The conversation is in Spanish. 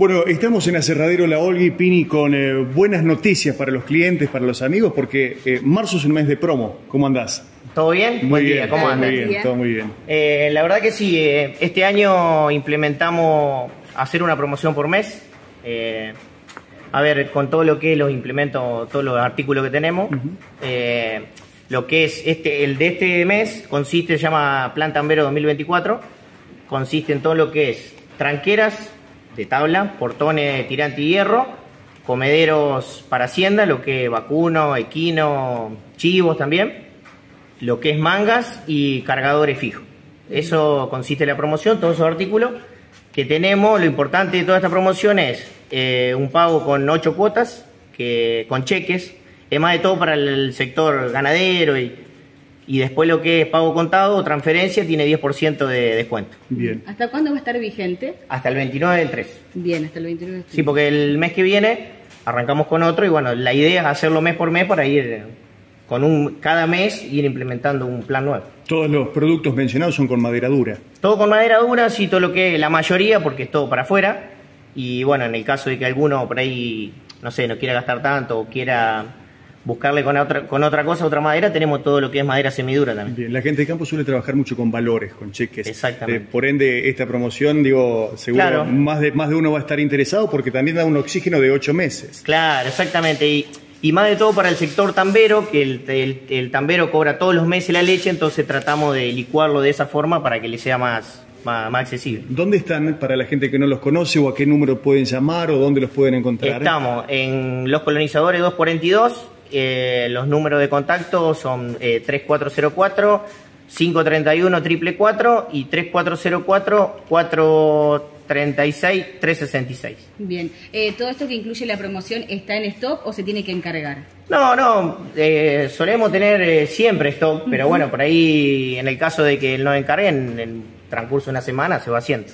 Bueno, estamos en Aserradero La Olga Pini con eh, buenas noticias para los clientes, para los amigos, porque eh, marzo es un mes de promo. ¿Cómo andás? ¿Todo bien? Muy Buen bien, día, ¿cómo todo andan? muy bien, todo muy bien. Eh, la verdad que sí, eh, este año implementamos hacer una promoción por mes. Eh, a ver, con todo lo que es los implementos, todos los artículos que tenemos. eh, lo que es este, el de este mes consiste, se llama Plan Tambero 2024. Consiste en todo lo que es tranqueras de tabla, portones tirante y hierro, comederos para hacienda, lo que es vacuno, equino, chivos también lo que es mangas y cargadores fijos. Eso consiste en la promoción, todos esos artículos que tenemos. Lo importante de toda esta promoción es eh, un pago con ocho cuotas, que, con cheques, es más de todo para el sector ganadero y, y después lo que es pago contado o transferencia tiene 10% de descuento. Bien. ¿Hasta cuándo va a estar vigente? Hasta el 29 del 3. Bien, hasta el 29 de Sí, porque el mes que viene arrancamos con otro y bueno, la idea es hacerlo mes por mes para ir con un cada mes ir implementando un plan nuevo. Todos los productos mencionados son con madera dura. Todo con madera dura, sí, todo lo que es la mayoría, porque es todo para afuera. Y bueno, en el caso de que alguno por ahí, no sé, no quiera gastar tanto o quiera buscarle con otra, con otra cosa, otra madera, tenemos todo lo que es madera semidura también. Bien, La gente de campo suele trabajar mucho con valores, con cheques. Exactamente. Eh, por ende, esta promoción, digo, seguro Claro. más, de, más de uno va a estar interesado porque también da un oxígeno de ocho meses. Claro, exactamente. Y, y más de todo para el sector tambero, que el, el- el tambero cobra todos los meses la leche, entonces tratamos de licuarlo de esa forma para que le sea más, más, más accesible. ¿Dónde están para la gente que no los conoce o a qué número pueden llamar o dónde los pueden encontrar? Estamos en Los Colonizadores 242. Eh, los números de contacto son eh, 3404 531 444 y 3404 436 366. Bien. Eh, ¿Todo esto que incluye la promoción está en stock o se tiene que encargar? No, no, eh, solemos tener siempre stock, pero bueno, por ahí en el caso de que no encarguen, en el transcurso de una semana se va haciendo.